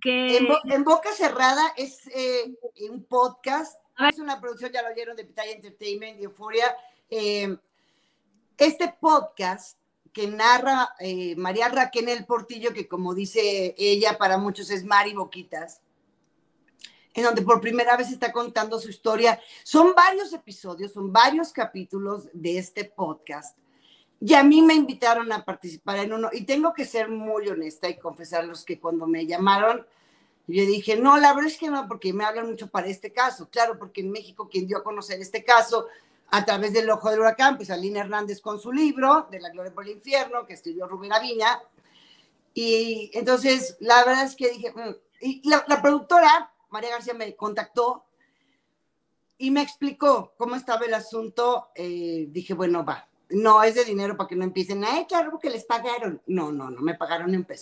que... En, Boca Cerrada es eh, un podcast, es una producción, ya lo oyeron, de Pitaya Entertainment, de Euforia. Eh, este podcast que narra eh, María Raquel Portillo, que como dice ella, para muchos es Mari Boquitas, en donde por primera vez está contando su historia. Son varios episodios, son varios capítulos de este podcast. Y a mí me invitaron a participar en uno. Y tengo que ser muy honesta y confesarles que cuando me llamaron, yo dije, no, la verdad es que no, porque me hablan mucho para este caso. Claro, porque en México quien dio a conocer este caso a través del ojo del huracán, pues Aline Hernández con su libro, De la gloria por el infierno, que escribió Rubén Aviña. Y entonces, la verdad es que dije, mm", y la, productora, María García, me contactó y me explicó cómo estaba el asunto. Eh, dije, bueno, va, no es de dinero para que no empiecen, ay, claro, porque les pagaron. No, no, no me pagaron en peso.